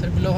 hacer los.